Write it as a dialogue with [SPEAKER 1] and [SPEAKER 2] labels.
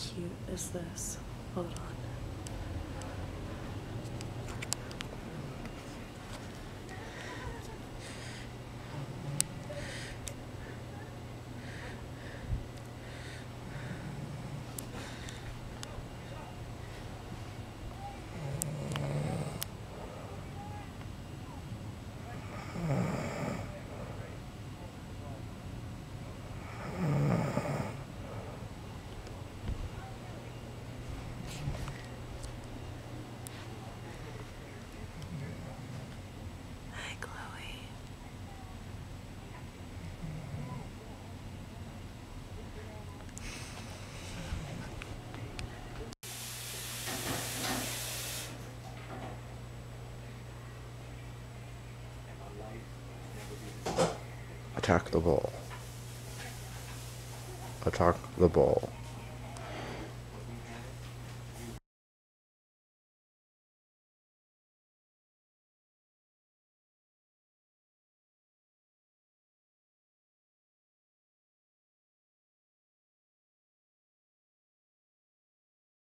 [SPEAKER 1] cute is this? Hold on.
[SPEAKER 2] Attack the ball. Attack the ball.